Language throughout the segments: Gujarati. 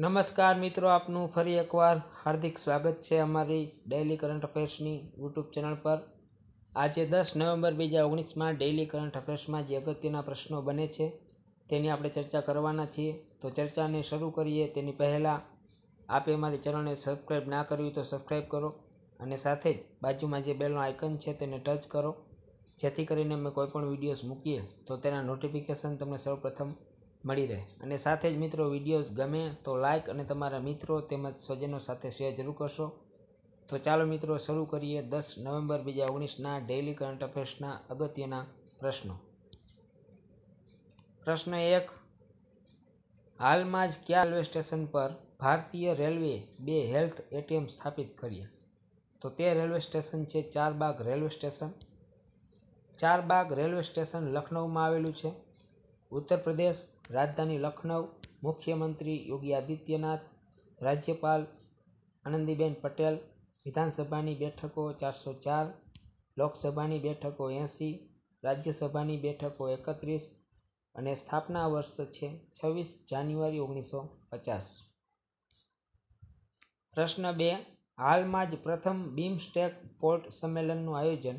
નમસ્કાર મિત્રો, આપનું ફરી એકવાર હાર્દિક સ્વાગત છે અમારી ડેઇલી કરંટ અફેર્સની યુટ્યુબ ચેનલ પર. આજે દસ નવેમ્બર બે હજાર ઓગણીસમાં ડેઇલી કરંટ અફેર્સમાં જે અગત્યના પ્રશ્નો બને છે તેની આપણે ચર્ચા કરવાના છીએ. તો ચર્ચાને શરૂ કરીએ. તેની પહેલાં, આપે અમારી ચેનલને સબસ્ક્રાઈબ ના કરવી તો સબસ્ક્રાઈબ કરો અને સાથે જ બાજુમાં જે બેલનો આઇકન છે તેને ટચ કરો. જેથી કરીને અમે કોઈપણ વિડીયોઝ મૂકીએ તો તેના નોટિફિકેશન તમને સૌપ્રથમ મળી રહે. અને સાથે જ મિત્રો, વિડીયોઝ ગમે તો લાઇક અને તમારા મિત્રો તેમજ સ્વજનો સાથે શેર જરૂર કરશો. તો ચાલો મિત્રો, શરૂ કરીએ દસ નવેમ્બર બે હજાર ઓગણીસના ડેઇલી કરંટ અફેર્સના અગત્યના પ્રશ્નો. પ્રશ્ન એક, હાલમાં જ કયા રેલવે સ્ટેશન પર ભારતીય રેલવે બે હેલ્થ એટીએમ સ્થાપિત કર્યા તો તે રેલવે સ્ટેશન છે Charbagh railway station Charbagh railway station લખનૌમાં આવેલું છે. ઉત્તર પ્રદેશ રાજધાની લખનઉ, મુખ્યમંત્રી યોગી આદિત્યનાથ, રાજ્યપાલ આનંદીબેન પટેલ, વિધાનસભાની બેઠકો ચારસો ચાર, લોકસભાની બેઠકો એંસી, રાજ્યસભાની બેઠકો એકત્રીસ અને સ્થાપના વર્ષ છે છવ્વીસ જાન્યુઆરી ઓગણીસો પચાસ. પ્રશ્ન બે, હાલમાં જ પ્રથમ બીમસ્ટેક પોર્ટ સંમેલનનું આયોજન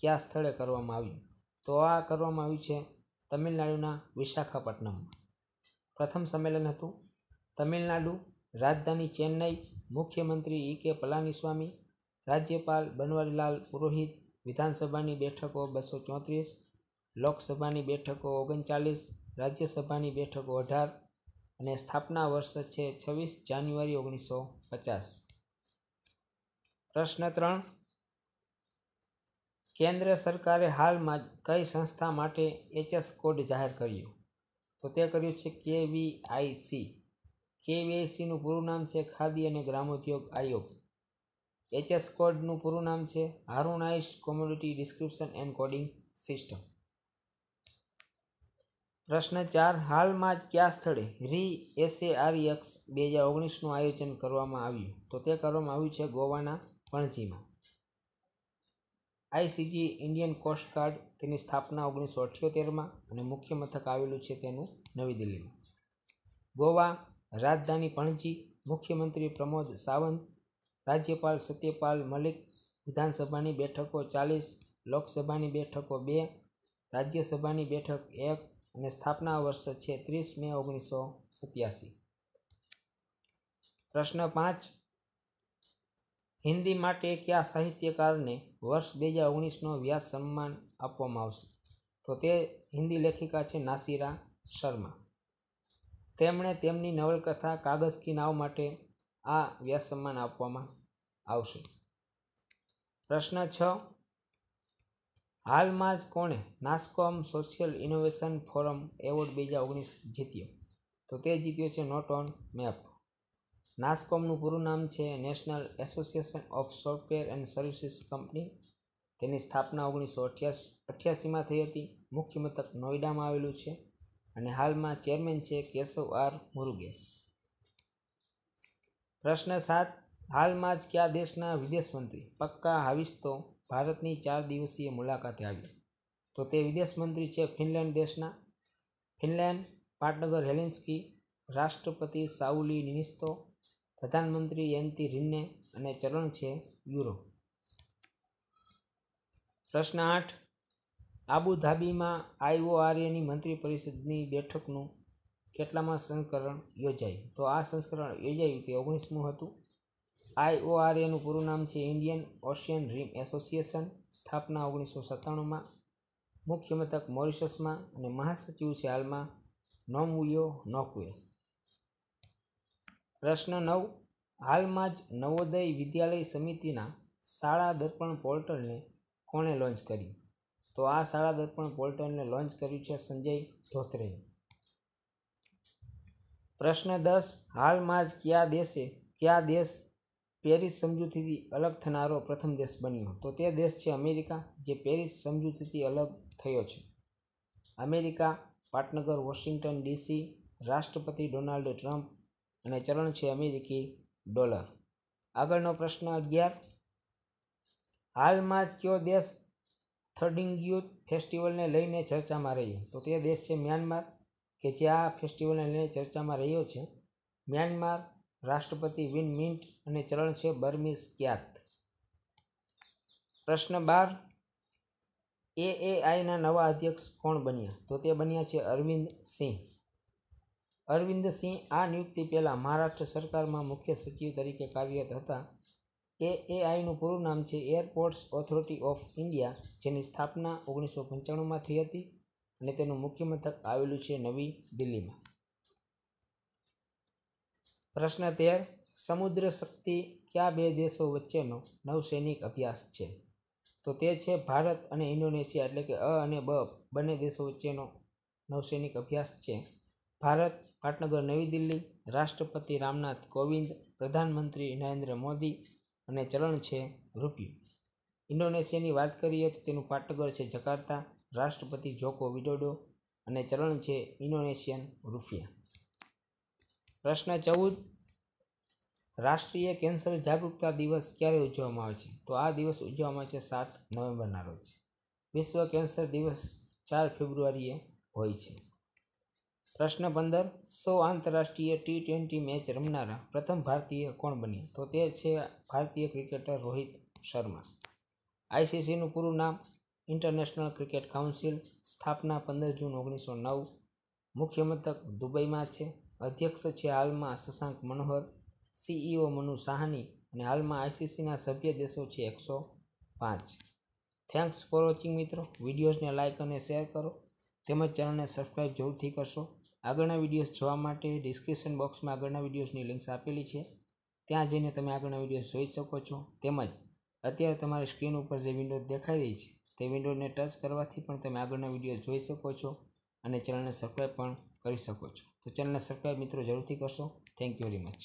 કયા સ્થળે કરવામાં આવ્યું? તો આ કરવામાં આવ્યું છે તમિલનાડુના વિશાખાપટ્ટનમ. પ્રથમ સંમેલન હતું. તમિલનાડુ રાજધાની ચેન્નઈ મુખ્યમંત્રી ઈ કે પલાનીસ્વામી, રાજ્યપાલ બનવારીલાલ પુરોહિત, વિધાનસભાની બેઠકો બસો ચોત્રીસ, લોકસભાની બેઠકો ઓગણચાલીસ, રાજ્યસભાની બેઠકો અઢાર અને સ્થાપના વર્ષ છે છવ્વીસ જાન્યુઆરી ઓગણીસો પચાસ. પ્રશ્ન ત્રણ. કેન્દ્ર સરકારે હાલમાં કઈ સંસ્થા માટે એચએસ કોડ જાહેર કર્યો? તો તે કર્યું છે કેવીઆઈસી. કેવીઆઈસીનું પૂરું નામ છે ખાદી અને ગ્રામોદ્યોગ આયોગ. એચએસ કોડનું પૂરું નામ છે harmonized community description and coding system. પ્રશ્ન ચાર, હાલમાં જ કયા સ્થળે રી એસએઆરએક્સ બે હજાર ઓગણીસનું આયોજન કરવામાં આવ્યું? તો તે કરવામાં આવ્યું છે ગોવાના પણજીમાં આઈસીજી ઇન્ડિયન કોસ્ટગાર્ડ તેની સ્થાપના ઓગણીસો અઠ્યોતેરમાં અને મુખ્ય મથક આવેલું છે તેનું નવી દિલ્હીમાં. ગોવા રાજધાની પણજી, મુખ્યમંત્રી પ્રમોદ સાવંત, રાજ્યપાલ સત્યપાલ મલિક, વિધાનસભાની બેઠકો ચાલીસ, લોકસભાની બેઠકો બે, રાજ્યસભાની બેઠક એક અને સ્થાપના વર્ષ છે ત્રીસ મે ઓગણીસો સત્યાસી. પ્રશ્ન પાંચ હિન્દી માટે કયા સાહિત્યકારને વર્ષ બે હજાર ઓગણીસનો વ્યાસ સન્માન આપવામાં આવશે? તો તે હિન્દી લેખિકા છે નાસિરા શર્મા. તેમણે તેમની નવલકથા કાગઝ કી નાવ માટે આ વ્યાસ સન્માન આપવામાં આવશે. પ્રશ્ન છ. હાલમાં જ કોણે NASSCOM social innovation forum award બે હજાર ઓગણીસ જીત્યો? તો તે જીત્યો છે નોટ ઓન મેપ. નાસ્કોમનું પૂરું નામ છે national association of software and services company. તેની સ્થાપના ઓગણીસો અઠ્યાસી, અઠ્યાસીમાં થઈ હતી. મુખ્ય મથક નોઈડામાં આવેલું છે અને હાલમાં ચેરમેન છે કેશવ આર મુરુગેશ. પ્રશ્ન સાત, હાલમાં જ કયા દેશના વિદેશ મંત્રી પક્કા હાવિસ્તો ભારતની ચાર દિવસીય મુલાકાતે આવ્યા તો તે વિદેશ મંત્રી છે ફિનલેન્ડ દેશના. ફિનલેન્ડ પાટનગર હેલિન્સ્કી રાષ્ટ્રપતિ સાઉલી નિનિસ્તો પ્રધાનમંત્રી એન્તી રિન્ને અને ચલણ છે યુરો. પ્રશ્ન આઠ. આબુધાબીમાં આઈઓઆરએની મંત્રી પરિષદની બેઠકનું કેટલામાં સંસ્કરણ યોજાયું? તો આ સંસ્કરણ યોજાયું તે ઓગણીસમું હતું. આઈઓઆરએનું પૂરું નામ છે ઇન્ડિયન ઓશિયન રીમ એસોસિએશન, સ્થાપના ઓગણીસો સત્તાણુંમાં. મુખ્ય મથક મોરિશસમાં અને મહાસચિવ છે હાલમાં નોમુયો નોકવે. પ્રશ્ન નવ. હાલમાં જ નવોદય વિદ્યાલય સમિતિના શાળા દર્પણ પોર્ટલને કોણે લોન્ચ કર્યું? તો આ શાળા દર્પણ પોર્ટલને લોન્ચ કર્યું છે સંજય ધોત્રે પ્રશ્ન દસ. હાલમાં જ કયા દેશે, કયા દેશ પેરિસ સમજૂતીથી અલગ થનારો પ્રથમ દેશ બન્યો? તો તે દેશ છે અમેરિકા, જે પેરિસ સમજૂતીથી અલગ થયો છે. અમેરિકા, પાટનગર, વોશિંગ્ટન ડીસી, રાષ્ટ્રપતિ ડોનાલ્ડ ટ્રમ્પ અને ચલણ છે અમેરિકી ડોલર. આગળનો પ્રશ્ન અગિયાર. હાલમાં જ કયો દેશ થર્ડિંગ યુથ ફેસ્ટિવલને લઈને ચર્ચામાં રહ્યો? તો તે દેશ છે મ્યાનમાર, કે જે આ ફેસ્ટિવલને લઈને ચર્ચામાં રહ્યો છે? મ્યાનમાર રાષ્ટ્રપતિ વિન મિન્ટ અને ચલણ છે બર્મીસ ક્યાત પ્રશ્ન બાર. એએઆઈના નવા અધ્યક્ષ કોણ બન્યા? તો તે બન્યા છે અરવિંદ સિંહ. અરવિંદ સિંહ આ નિયુક્તિ પહેલાં મહારાષ્ટ્ર સરકારમાં મુખ્ય સચિવ તરીકે કાર્યરત હતા. એ એઆઈનું પૂરું નામ છે એરપોર્ટ્સ ઓથોરિટી ઓફ ઇન્ડિયા, જેની સ્થાપના ઓગણીસો પંચાણુંમાં થઈ હતી અને તેનું મુખ્ય મથક આવેલું છે નવી દિલ્હીમાં. પ્રશ્ન તેર, સમુદ્ર શક્તિ કયા બે દેશો વચ્ચેનો નૌસૈનિક અભ્યાસ છે? તો તે છે ભારત અને ઇન્ડોનેશિયા, એટલે કે અ અને બ બંને દેશો વચ્ચેનો નૌસૈનિક અભ્યાસ છે. ભારત પાટનગર, નવી દિલ્હી, રાષ્ટ્રપતિ રામનાથ કોવિંદ, પ્રધાનમંત્રી નરેન્દ્ર મોદી અને ચલણ છે રૂપિયું ઇન્ડોનેશિયાની વાત કરીએ તો તેનું પાટનગર છે જકાર્તા, રાષ્ટ્રપતિ જોકો વિડોડો અને ચલણ છે ઇન્ડોનેશિયન રૂપિયા. પ્રશ્ન ચૌદ, રાષ્ટ્રીય કેન્સર જાગૃતતા દિવસ ક્યારે ઉજવવામાં આવે છે? તો આ દિવસ ઉજવવામાં આવે છે સાત નવેમ્બરના રોજ. વિશ્વ કેન્સર દિવસ ચાર ફેબ્રુઆરીએ હોય છે. પ્રશ્ન પંદર સો આંતરરાષ્ટ્રીય ટી ટ્વેન્ટી મેચ રમનારા પ્રથમ ભારતીય કોણ બન્યા? તો તે છે ભારતીય ક્રિકેટર રોહિત શર્મા. આઈસીસીનું પૂરું નામ ઇન્ટરનેશનલ ક્રિકેટ કાઉન્સિલ સ્થાપના પંદર જૂન ઓગણીસો નવ. મુખ્ય મથક દુબઈમાં છે. અધ્યક્ષ છે હાલમાં શશાંક મનોહર, સીઈઓ મનુ સાહની અને હાલમાં આઈસીસીના સભ્ય દેશો છે એકસો પાંચ. થેન્ક્સ ફોર વોચિંગ મિત્રો. વિડીયોઝને લાઇક અને શેર કરો. તેમજ ચેનલને સબસ્ક્રાઈબ જરૂરથી કરશો. આગળના વિડીયોઝ જોવા માટે ડિસ્ક્રિપ્શન બોક્સમાં આગળના વિડીયોઝની લિંક્સ આપેલી છે. ત્યાં જઈને તમે આગળના વિડીયોઝ જોઈ શકો છો. તેમજ અત્યારે તમારી સ્ક્રીન ઉપર જે વિન્ડો દેખાઈ રહી છે, તે વિન્ડોને ટચ કરવાથી પણ તમે આગળના વીડિયો જોઈ શકો છો અને ચેનલને સબસ્ક્રાઈબ પણ કરી શકો છો. તો ચેનલને સબસ્ક્રાઈબ મિત્રો જરૂરથી કરશો. Thank you very much